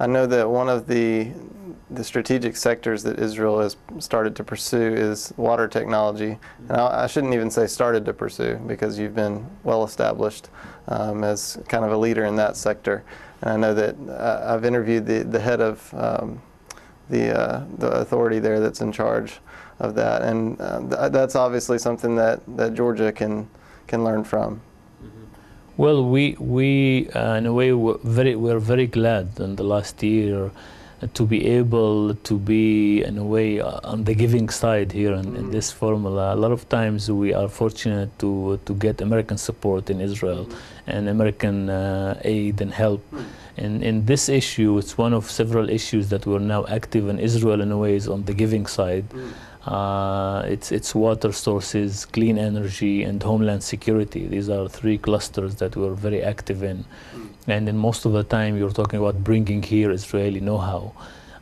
I know that one of the the strategic sectors that Israel has started to pursue is water technology. And I, I shouldn't even say started to pursue because you've been well established um, as kind of a leader in that sector. And I know that uh, I've interviewed the, the head of um, the, uh, the authority there that's in charge of that. And uh, th- that's obviously something that, that Georgia can, can learn from. Well, we we uh, in a way we're very we're very glad in the last year to be able to be in a way uh, on the giving side here in, in, this formula. A lot of times we are fortunate to to get American support in Israel and American uh, aid and help. And in this issue, it's one of several issues that we're now active in Israel in a way is on the giving side. Uh, it's, it's water sources, clean energy, and homeland security. These are three clusters that we're very active in. And in most of the time, you're talking about bringing here Israeli know-how.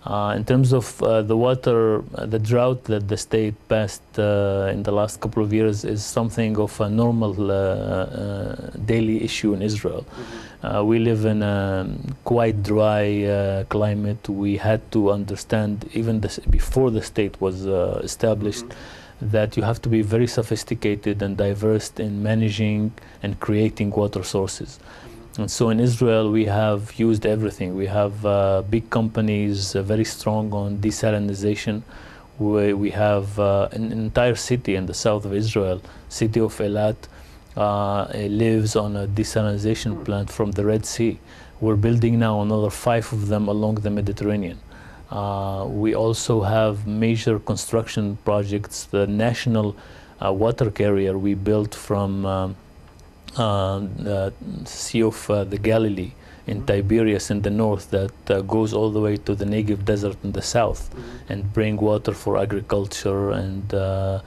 Uh, in terms of uh, the water, uh, the drought that the state passed uh, in the last couple of years is something of a normal uh, uh, daily issue in Israel. Mm-hmm. we live in a quite dry climate. We had to understand, even this, before the state was established, mm-hmm. that you have to be very sophisticated and diverse in managing and creating water sources. And so in Israel, we have used everything. We have uh, big companies uh, very strong on desalination. We, we have uh, an entire city in the south of Israel, city of Eilat, uh, lives on a desalination plant from the Red Sea. We're building now another five of them along the Mediterranean. Uh, we also have major construction projects. The national uh, water carrier we built from um, Sea of uh, the Galilee in Tiberias in the north that uh, goes all the way to the Negev desert in the south mm-hmm. and bring water for agriculture and uh,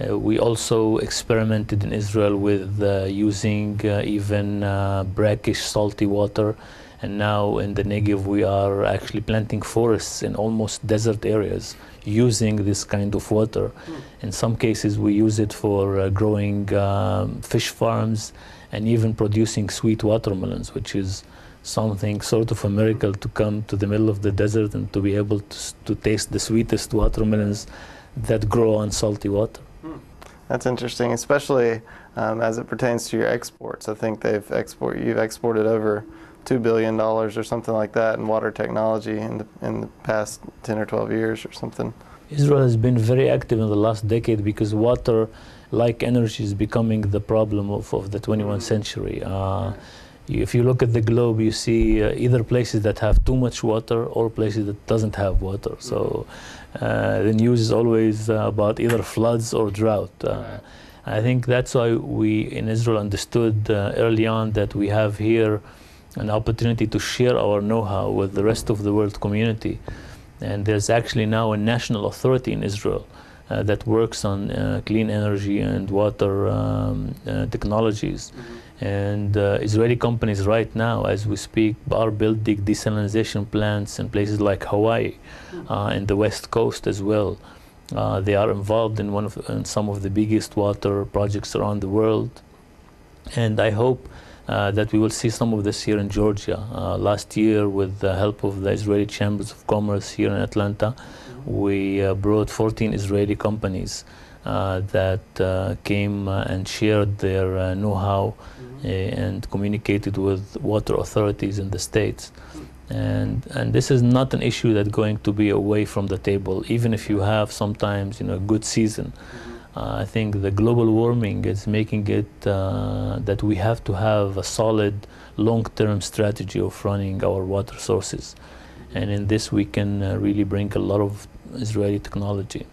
uh, we also experimented in Israel with uh, using even brackish salty water and now in the Negev we are actually planting forests in almost desert areas using this kind of water. Mm. In some cases, we use it for uh, growing um, fish farms and even producing sweet watermelons, which is something sort of a miracle to come to the middle of the desert and to be able to, to taste the sweetest watermelons that grow on salty water. Mm. That's interesting, especially um, as it pertains to your exports. I think they've export you've exported over two billion dollars or something like that in water technology in the in the past ten or twelve years or something. Israel has been very active in the last decade because water, like energy, is becoming the problem of, of the 21st century. Uh, if you look at the globe, you see uh, either places that have too much water or places that doesn't have water. So uh, the news is always uh, about either floods or drought. Uh, I think that's why we in Israel understood uh, early on that we have here an opportunity to share our know-how with the rest of the world community. And there's actually now a national authority in Israel uh, that works on uh, clean energy and water um, uh, technologies. Mm-hmm. And uh, Israeli companies right now, as we speak, are building desalination plants in places like Hawaii mm-hmm. uh, and the West Coast as well. Uh, they are involved in one of in some of the biggest water projects around the world, and I hope uh, that we will see some of this here in Georgia. Uh, last year, with the help of the Israeli Chambers of Commerce here in Atlanta, we uh, brought 14 Israeli companies uh, that uh, came and shared their know-how and communicated with water authorities in the states. And, and this is not an issue that's going to be away from the table, even if you have sometimes you know, a good season. I think the global warming is making it uh, that we have to have a solid long-term strategy of running our water sources. And in this we can uh, really bring a lot of Israeli technology.